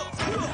go, go.